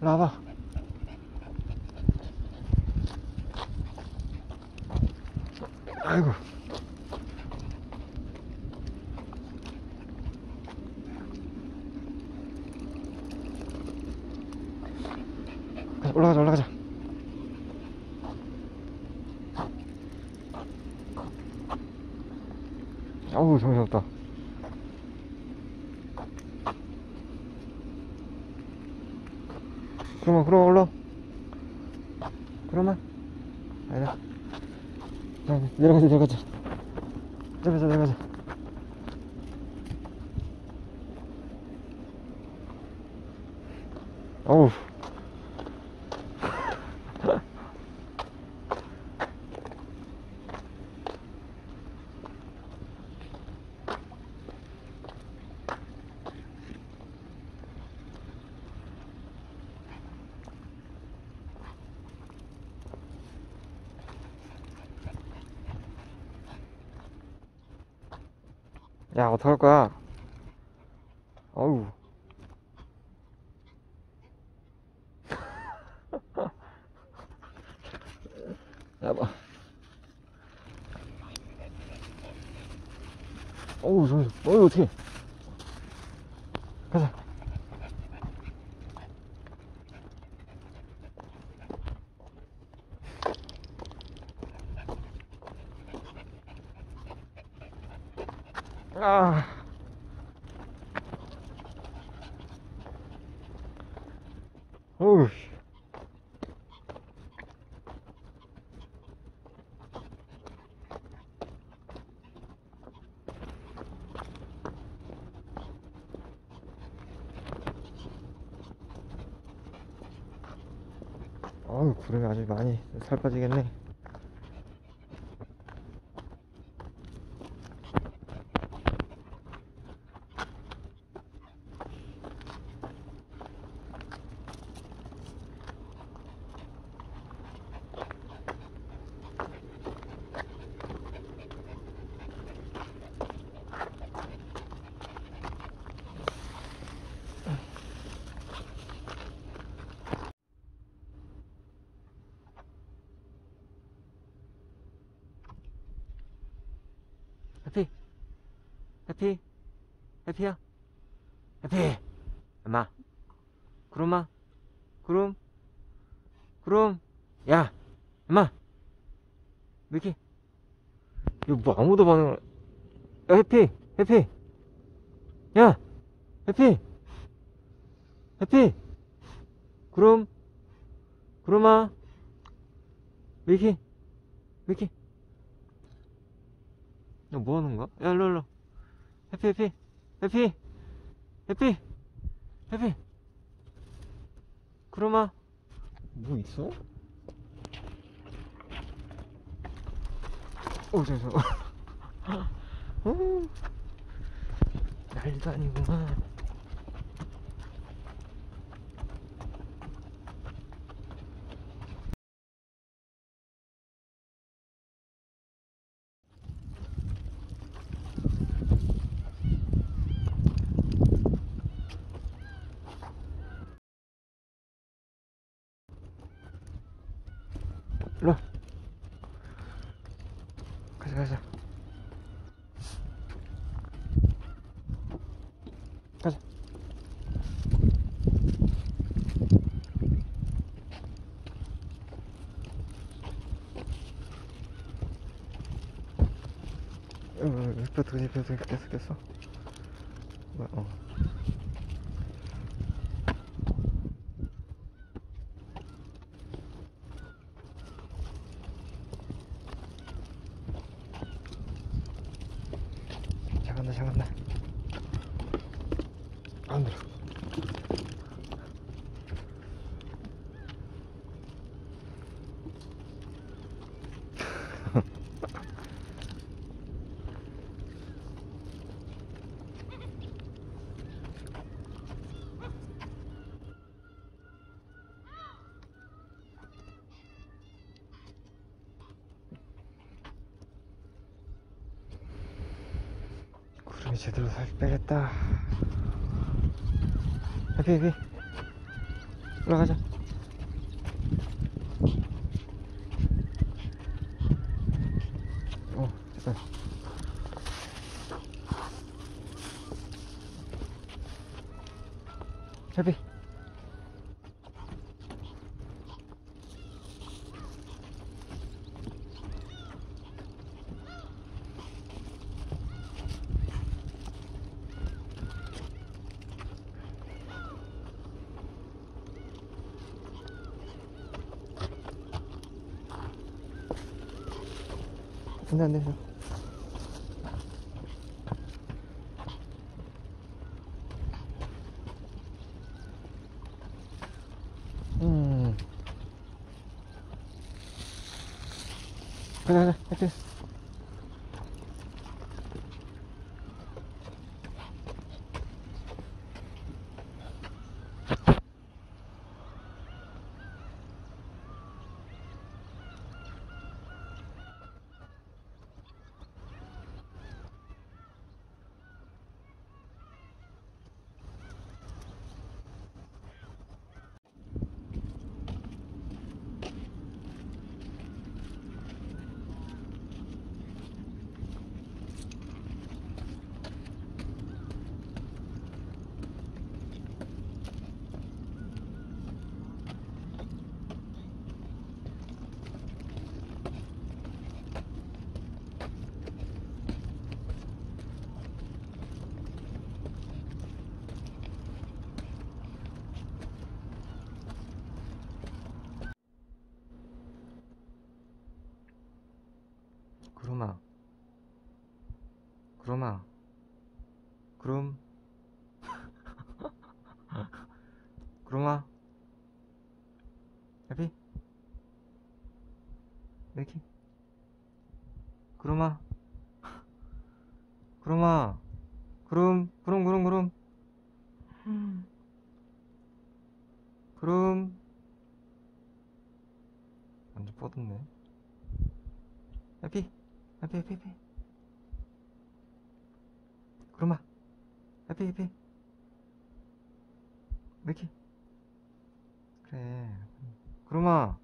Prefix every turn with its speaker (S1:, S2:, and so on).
S1: 일로 와봐. 아이고. 가자, 올라가자, 올라가자. 어우, 정신없다. 그러면, 그러면 올라. 그러면. 아니다. 자, 내려가자, 내려가자. 내려가자, 내려가자. 어우. 야, 어떡할 거야? 어우. 야, 봐. 어우, 저, 어우, 어떡해. 가자. 아. 어우. 어우, 구름이 아주 많이 살 빠지겠네. 해피 해피? 해피야? 해피. 엄마. 구름아. 구름. 구름. 야. 엄마. 왜 이렇게 이거 뭐 아무도 반응을 야 해피. 해피. 야. 해피. 해피. 구름. 구름아. 이렇게 야, 뭐? 야, 일로, 일로. 해피, 해피. 해피. 해피. 해피. 그럼아. 뭐 있어? 오, 저, 저. 오. 난리도 아니구만. 일로 와. 가자 가자 가자 어, 뼈두 개, 뼈두 개, 꼈어, 꼈어. 뭐야, 어. 잘 구름이 제대로 살 빼겠다. 해피, 해피. 올라가자. 어, 됐다. 해피. 你看那是，嗯，来来来，快去。 구름아 구름 구름아 해피? 이렇게? 구름아 구름아 구름 구름 구름 구름 구름 완전 뻗었네. 해피 해피 해피 해피 구름아 해피 해피 이렇게. 그래. 구름아